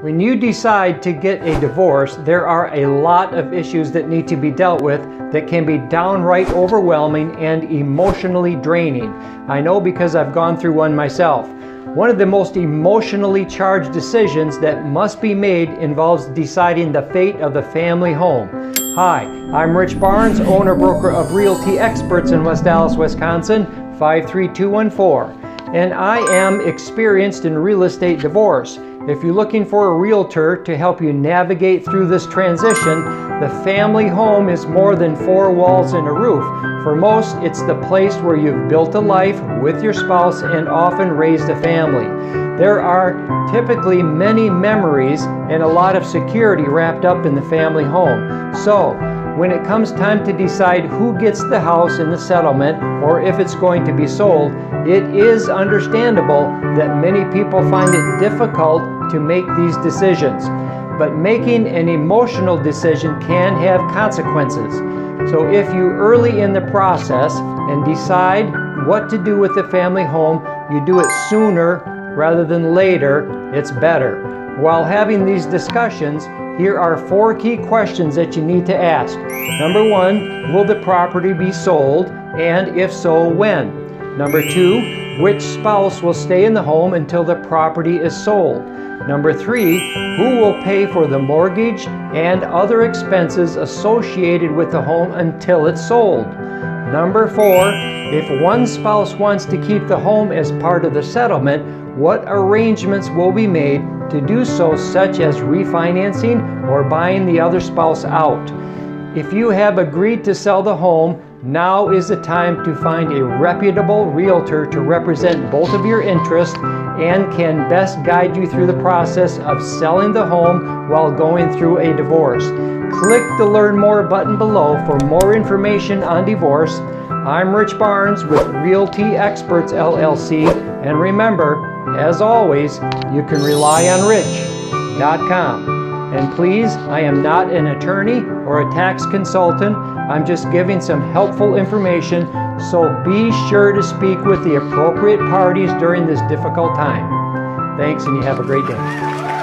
When you decide to get a divorce, there are a lot of issues that need to be dealt with that can be downright overwhelming and emotionally draining. I know because I've gone through one myself. One of the most emotionally charged decisions that must be made involves deciding the fate of the family home. Hi, I'm Rich Barnes, owner broker of Realty Experts in West Allis, Wisconsin, 53214, and I am experienced in real estate divorce. If you're looking for a realtor to help you navigate through this transition, the family home is more than four walls and a roof. For most, it's the place where you've built a life with your spouse and often raised a family. There are typically many memories and a lot of security wrapped up in the family home. So, when it comes time to decide who gets the house in the settlement or if it's going to be sold, it is understandable that many people find it difficult to make these decisions. But making an emotional decision can have consequences. So if you early in the process and decide what to do with the family home, you do it sooner rather than later, it's better. While having these discussions, here are four key questions that you need to ask. Number one, will the property be sold? And if so, when? Number two, which spouse will stay in the home until the property is sold? Number three, who will pay for the mortgage and other expenses associated with the home until it's sold? Number four, if one spouse wants to keep the home as part of the settlement, what arrangements will be made to do so, such as refinancing or buying the other spouse out? If you have agreed to sell the home, now is the time to find a reputable realtor to represent both of your interests and can best guide you through the process of selling the home while going through a divorce. Click the Learn More button below for more information on divorce. I'm Rich Barnes with Realty Experts LLC, and remember, as always, you can rely on rich.com. And please, I am not an attorney or a tax consultant. I'm just giving some helpful information, so be sure to speak with the appropriate parties during this difficult time. Thanks, and you have a great day.